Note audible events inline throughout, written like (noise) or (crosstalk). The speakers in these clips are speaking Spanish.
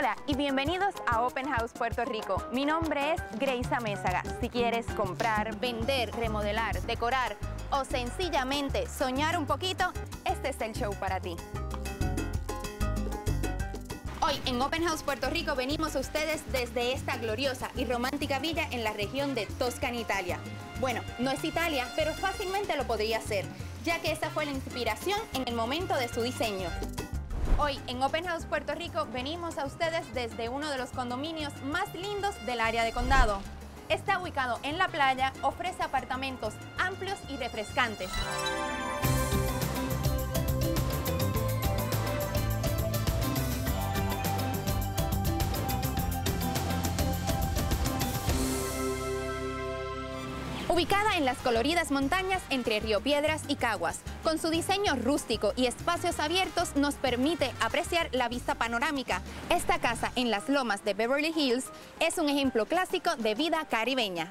Hola y bienvenidos a Open House Puerto Rico. Mi nombre es Grace Amézaga. Si quieres comprar, vender, remodelar, decorar o sencillamente soñar un poquito, este es el show para ti. Hoy en Open House Puerto Rico venimos a ustedes desde esta gloriosa y romántica villa en la región de Toscana, Italia. Bueno, no es Italia, pero fácilmente lo podría ser, ya que esta fue la inspiración en el momento de su diseño. Hoy en Open House Puerto Rico venimos a ustedes desde uno de los condominios más lindos del área de condado. Está ubicado en la playa, ofrece apartamentos amplios y refrescantes. Ubicada en las coloridas montañas entre Río Piedras y Caguas, con su diseño rústico y espacios abiertos nos permite apreciar la vista panorámica. Esta casa en las lomas de Beverly Hills es un ejemplo clásico de vida caribeña.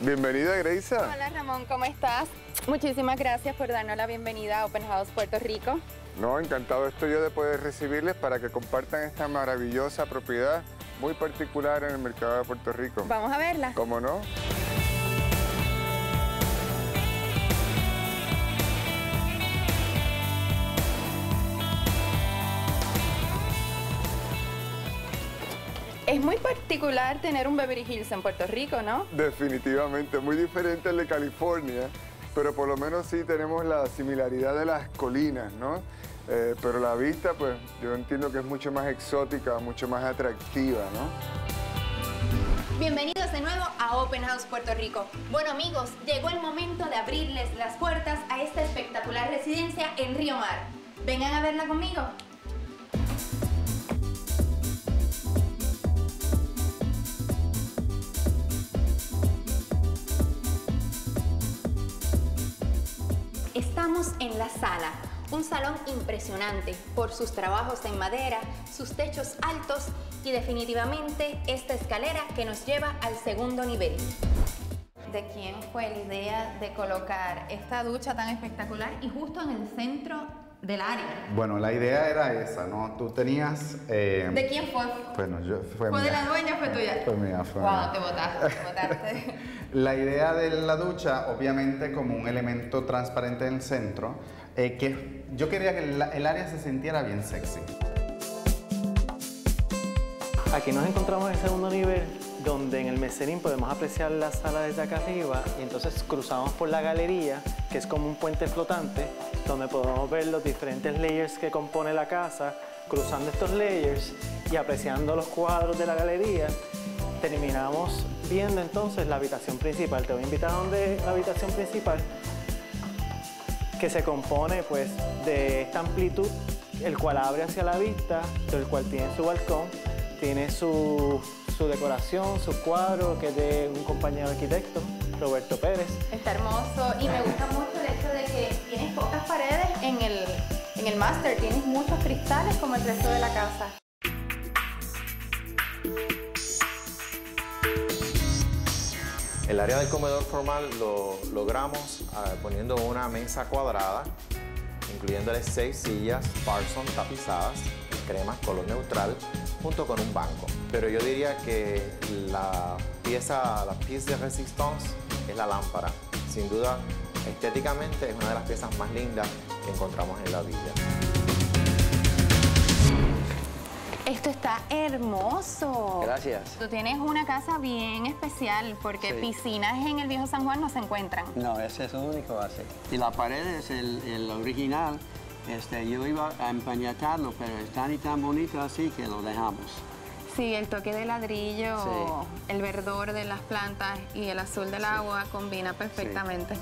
Bienvenida, Greisa. Hola Ramón, ¿cómo estás? Muchísimas gracias por darnos la bienvenida a Open House Puerto Rico. No, encantado estoy yo de poder recibirles para que compartan esta maravillosa propiedad muy particular en el mercado de Puerto Rico. Vamos a verla. ¿Cómo no? Es muy particular tener un Beverly Hills en Puerto Rico, ¿no? Definitivamente, muy diferente al de California, pero por lo menos sí tenemos la similaridad de las colinas, ¿no? Eh, pero la vista, pues yo entiendo que es mucho más exótica, mucho más atractiva, ¿no? Bienvenidos de nuevo a Open House Puerto Rico. Bueno amigos, llegó el momento de abrirles las puertas a esta espectacular residencia en Río Mar. Vengan a verla conmigo. En la sala, un salón impresionante por sus trabajos en madera, sus techos altos y definitivamente esta escalera que nos lleva al segundo nivel. ¿De quién fue la idea de colocar esta ducha tan espectacular y justo en el centro del área? Bueno, la idea era esa, ¿no? Tú tenías... eh, ¿De quién fue? Bueno, yo, fue, ¿Fue de la dueña o fue tuya? Fue mía, fue Wow, mía. te botaste, te botaste. (laughs) La idea de la ducha, obviamente, como un elemento transparente en el centro, eh, que yo quería que la- el área se sintiera bien sexy. Aquí nos encontramos en el segundo nivel, donde en el mezzanine podemos apreciar la sala desde acá arriba y entonces cruzamos por la galería, que es como un puente flotante, donde podemos ver los diferentes layers que compone la casa, cruzando estos layers y apreciando los cuadros de la galería. Terminamos viendo entonces la habitación principal. Te voy a invitar a donde la habitación principal, que se compone pues de esta amplitud, el cual abre hacia la vista, el cual tiene su balcón, tiene su, su decoración, su cuadro, que es de un compañero arquitecto, Roberto Pérez. Está hermoso y me gusta mucho el hecho de que tienes pocas paredes en el, en el master, tienes muchos cristales como el resto de la casa. El área del comedor formal lo logramos ah, poniendo una mesa cuadrada, incluyéndole seis sillas Parson tapizadas, crema color neutral, junto con un banco. Pero yo diría que la pieza, la pieza de resistance es la lámpara. Sin duda, estéticamente es una de las piezas más lindas que encontramos en la villa. Esto está hermoso. Gracias. Tú tienes una casa bien especial porque Sí. piscinas en el viejo San Juan no se encuentran. No, ese es el único base. Y la pared es el, el original. Este, yo iba a empañatarlo, pero es tan y tan bonito así que lo dejamos. Sí, el toque de ladrillo, Sí. el verdor de las plantas y el azul del agua combina perfectamente. Sí.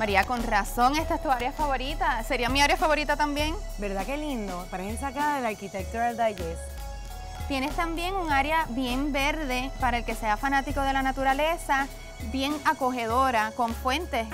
María, con razón, esta es tu área favorita. ¿Sería mi área favorita también? ¿Verdad que lindo? Parece sacada del Architectural Digest. Tienes también un área bien verde para el que sea fanático de la naturaleza, bien acogedora, con fuentes.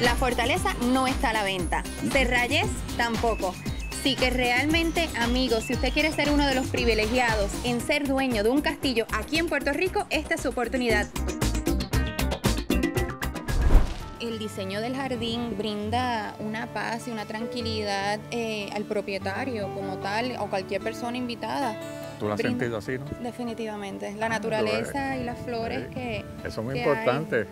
La fortaleza no está a la venta. Cerralles tampoco. Así que realmente, amigos, si usted quiere ser uno de los privilegiados en ser dueño de un castillo aquí en Puerto Rico, esta es su oportunidad. El diseño del jardín brinda una paz y una tranquilidad eh, al propietario como tal o cualquier persona invitada. ¿Tú lo has sentido así, no? Definitivamente. La naturaleza y las flores Sí. que... Eso es muy que importante,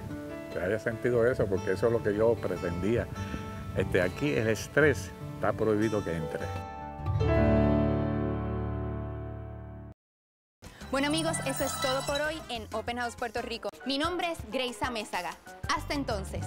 que haya sentido eso, porque eso es lo que yo pretendía. Este, aquí el estrés está prohibido que entre. Bueno amigos, eso es todo por hoy en Open House Puerto Rico. Mi nombre es Grace Amézaga. Hasta entonces.